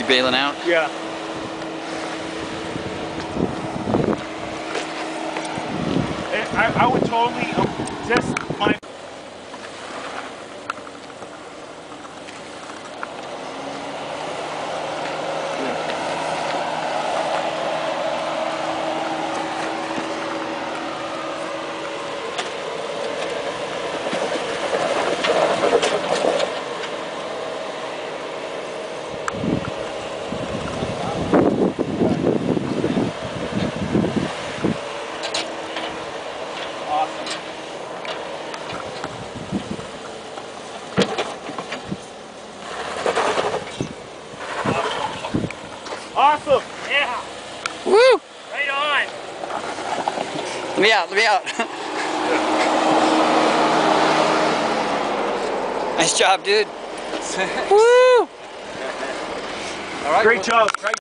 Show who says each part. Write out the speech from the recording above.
Speaker 1: he bailing out?
Speaker 2: Yeah. I, I would totally um, just my. Awesome. Yeah.
Speaker 1: Woo!
Speaker 2: Right on.
Speaker 1: Let me out, let me out. nice job, dude. Woo! All right,
Speaker 2: Great
Speaker 1: well-
Speaker 2: job. Great